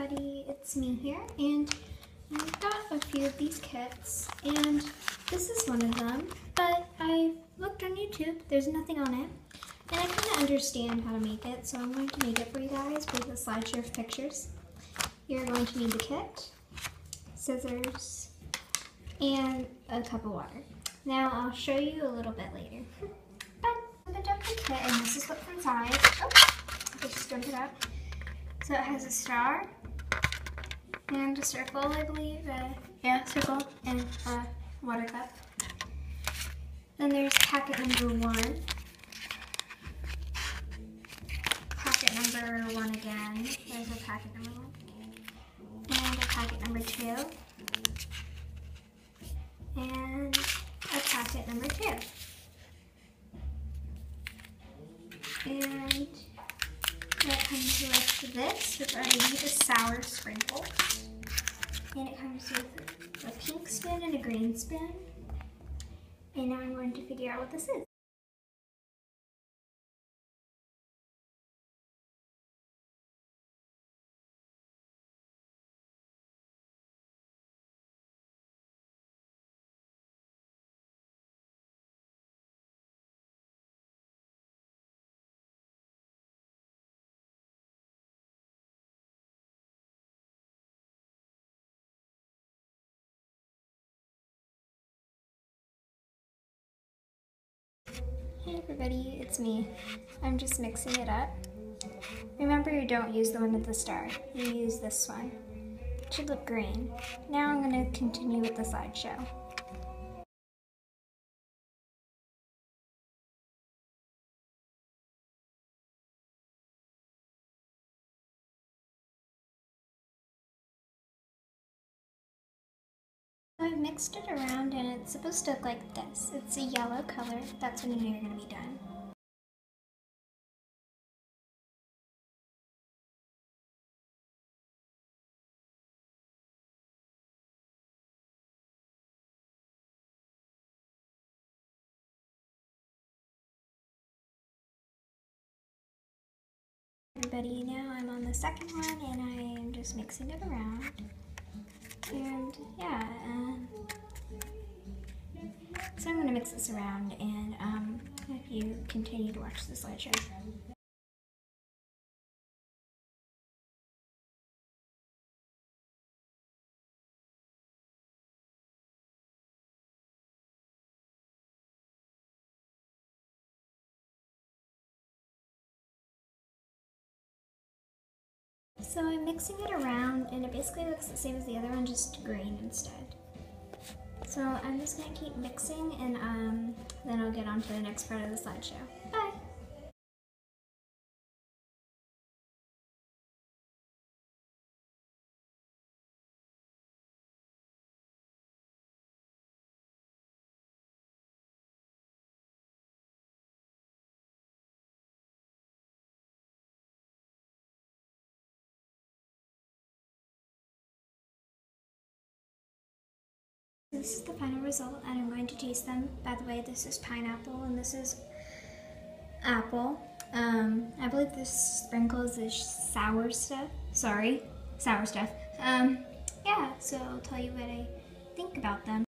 everybody, it's me here, and I've got a few of these kits, and this is one of them, but I looked on YouTube, there's nothing on it, and I kind of understand how to make it, so I'm going to make it for you guys with a slideshow of pictures. You're going to need the kit, scissors, and a cup of water. Now I'll show you a little bit later. But opened up the kit, and this is what's inside. Oh, I just dumped it up. So it has a star and a circle, I believe. Uh, yeah, circle and a water cup. Then there's packet number one. Packet number one again. There's a packet number one. And a packet number two. And a packet number two. And it comes with this, which are the sour sprinkles. And it comes with a pink spoon and a green spoon. And now I'm going to figure out what this is. Hey everybody, it's me. I'm just mixing it up. Remember you don't use the one with the star. You use this one. It should look green. Now I'm going to continue with the slideshow. I've mixed it around and it's supposed to look like this. It's a yellow color. That's when you're going to be done. Everybody, now I'm on the second one and I am just mixing it around. And yeah, um, so I'm going to mix this around and um, if you continue to watch the slideshow. So I'm mixing it around and it basically looks the same as the other one, just green instead. So I'm just gonna keep mixing and um, then I'll get on to the next part of the slideshow. Bye! This is the final result and I'm going to taste them. By the way, this is pineapple and this is apple. Um, I believe this sprinkles is sour stuff. Sorry, sour stuff. Um, yeah, so I'll tell you what I think about them.